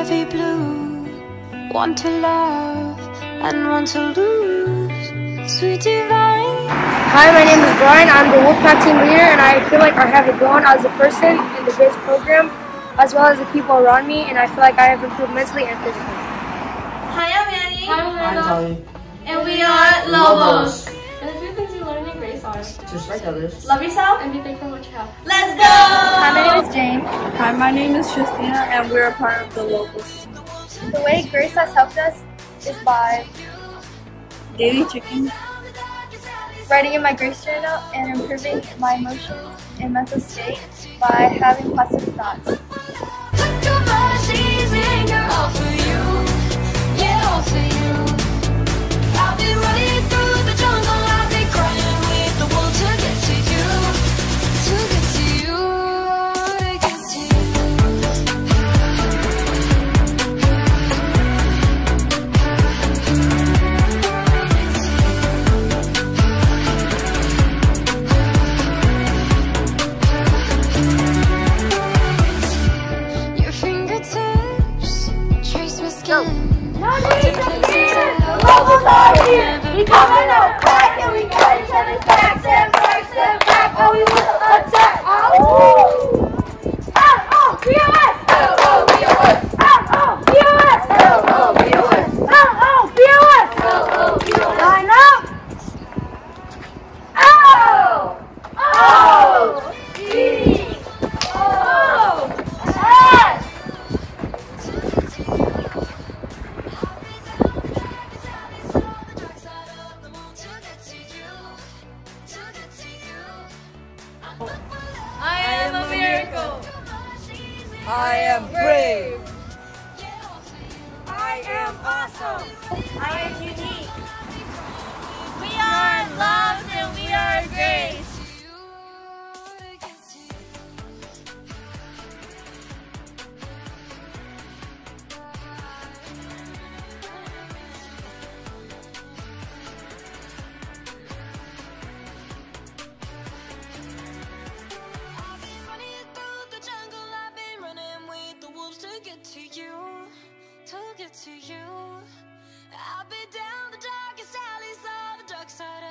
heavy blue. One to love and one to lose. Sweet divine. Hi, my name is Brian. I'm the Wolfpack team leader, and I feel like I have grown as a person in the Grace program, as well as the people around me, and I feel like I have improved mentally and physically. Hi, I'm Annie. Hi, I'm Tali. And we are Lobos. In Grace are others. Love yourself. and be thankful for what you have. Let's go. Hi, my name is Jane. Hi, my name is Tristina, and we're a part of the Locals. The way Grace has helped us is by Daily Chicken. writing in my Grace journal and improving my emotions and mental state by having positive thoughts. Here! I am a miracle. I am brave. I am awesome. I am unique. To you, I'll be down the darkest alleys of the dark side